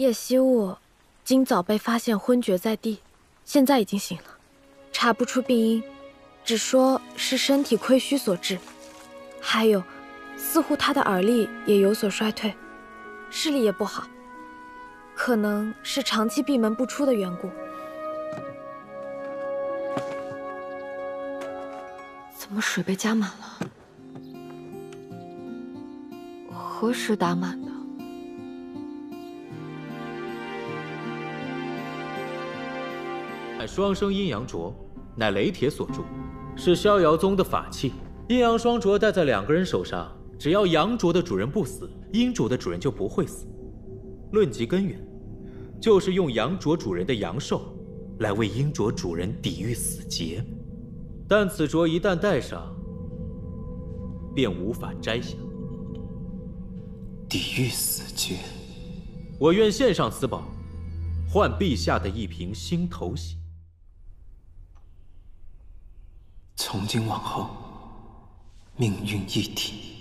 叶希雾今早被发现昏厥在地，现在已经醒了，查不出病因，只说是身体亏虚所致。还有，似乎他的耳力也有所衰退，视力也不好，可能是长期闭门不出的缘故。怎么水被加满了？何时打满的？双生阴阳镯，乃雷铁所铸，是逍遥宗的法器。阴阳双镯戴在两个人手上，只要阳镯的主人不死，阴镯的主人就不会死。论及根源，就是用阳镯主人的阳寿，来为阴镯主人抵御死劫。但此镯一旦戴上，便无法摘下。抵御死劫，我愿献上此宝，换陛下的一瓶心头血。从今往后，命运一体。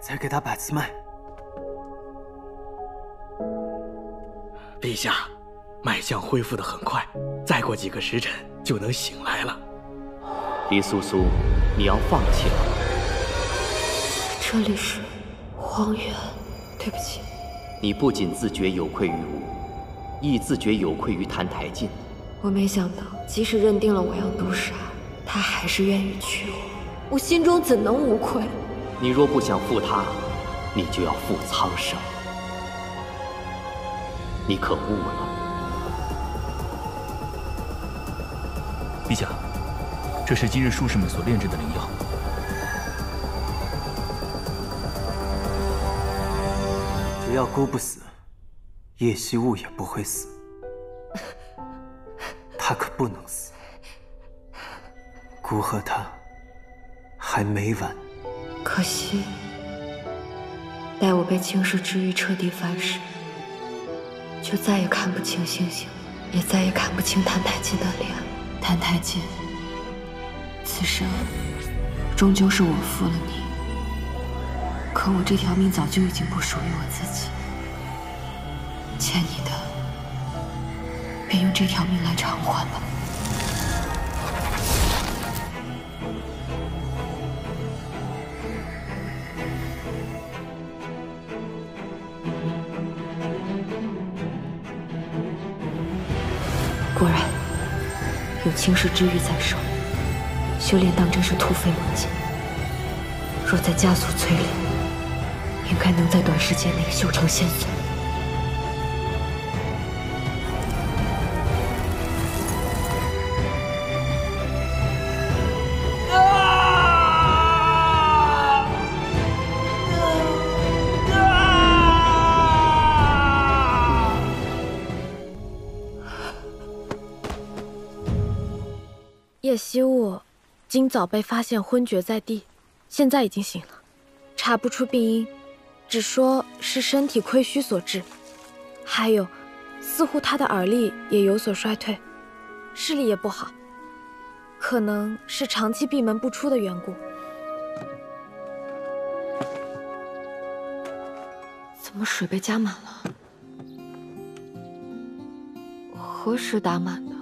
再给他把次脉。下，脉象恢复的很快，再过几个时辰就能醒来了。李苏苏，你要放弃了？这里是荒原，对不起。你不仅自觉有愧于我，亦自觉有愧于澹台烬。我没想到，即使认定了我要毒杀，他还是愿意娶我。我心中怎能无愧？你若不想负他，你就要负苍生。你可悟了？陛下，这是今日术士们所炼制的灵药。只要姑不死，叶希雾也不会死。他可不能死。姑和他还没完。可惜，待我被青石之玉彻底反噬。就再也看不清星星，也再也看不清谭太烬的脸。谭太烬，此生终究是我负了你。可我这条命早就已经不属于我自己，欠你的，便用这条命来偿还吧。青石之玉在手，修炼当真是突飞猛进。若再加速淬炼，应该能在短时间内修成仙尊。叶希雾今早被发现昏厥在地，现在已经醒了，查不出病因，只说是身体亏虚所致。还有，似乎他的耳力也有所衰退，视力也不好，可能是长期闭门不出的缘故。怎么水被加满了？何时打满的？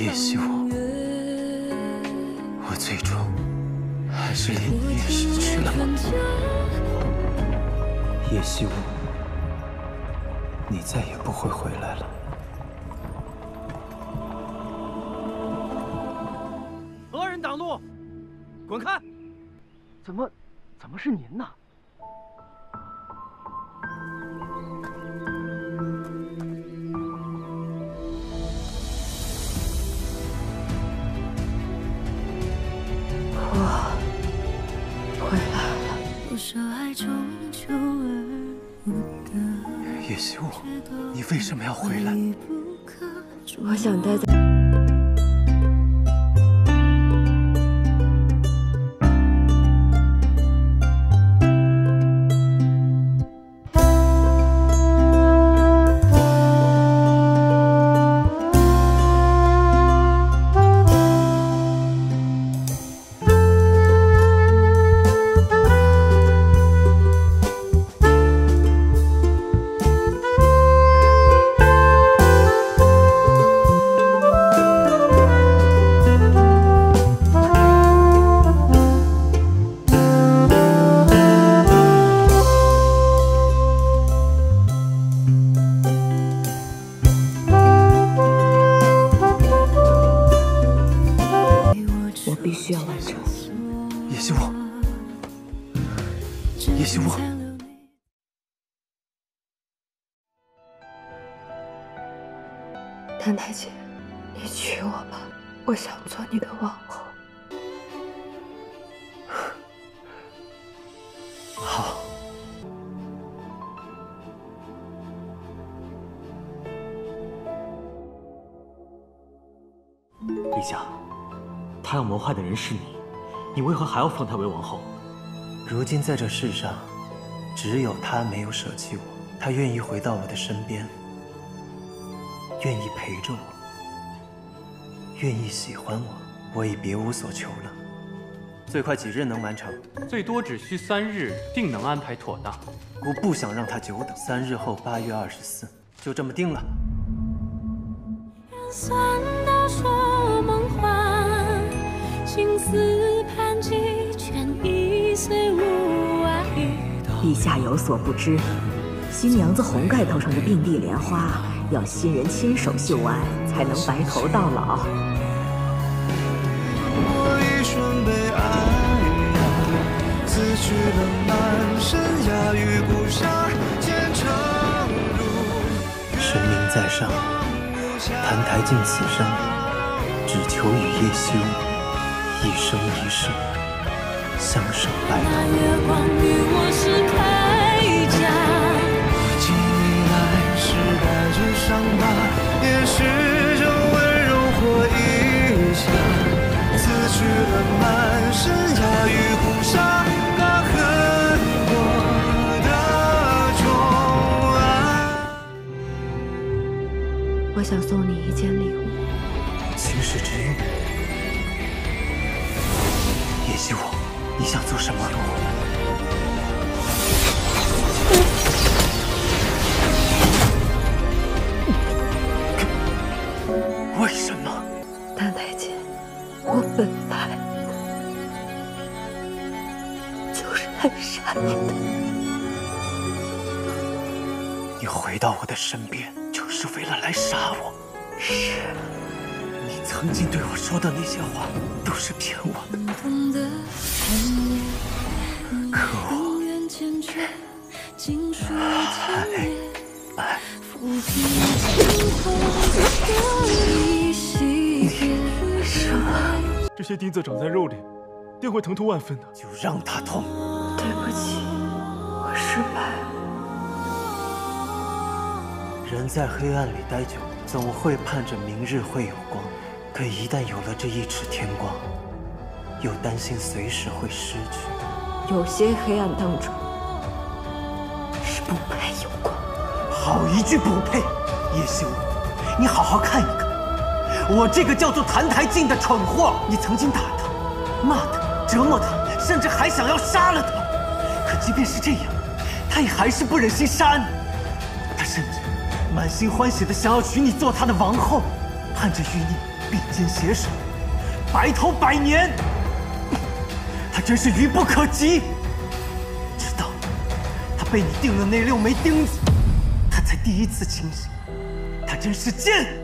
叶希雾，我最终还是连你也失去了吗？叶希雾，你再也不会回来了。何人挡路？滚开！怎么，怎么是您呢？叶希雾，你为什么要回来？我想待在。谭太姐，你娶我吧，我想做你的王后。好。陛下，他要谋害的人是你，你为何还要封他为王后？如今在这世上，只有他没有舍弃我，他愿意回到我的身边。愿意陪着我，愿意喜欢我，我已别无所求了。最快几日能完成？最多只需三日，定能安排妥当。孤不想让他久等，三日后八月二十四，就这么定了。陛下有所不知，新娘子红盖头上的并蒂莲花。要新人亲手绣完，才能白头到老。神明在上，澹台烬此生只求与叶修一生一世相守白头。我想送你一件礼物。青石之玉。叶希我，你想做什么？为什么，丹太监？我本来就是来杀你的。你回到我的身边，就是为了来杀我？是。你曾经对我说的那些话，都是骗我的。可恶！爱，爱。这些钉子长在肉里，定会疼痛万分的。就让它痛。对不起，我失败了。人在黑暗里待久了，总会盼着明日会有光。可一旦有了这一尺天光，又担心随时会失去。有些黑暗当中，是不配有光。好一句不配！叶修，你好好看一看，我这个叫做澹台烬的蠢货，你曾经打他、骂他、折磨他，甚至还想要杀了他。可即便是这样，他也还是不忍心杀你。满心欢喜的想要娶你做他的王后，盼着与你并肩携手，白头百年。他真是愚不可及。直到他被你钉了那六枚钉子。他才第一次清醒，他真是贱。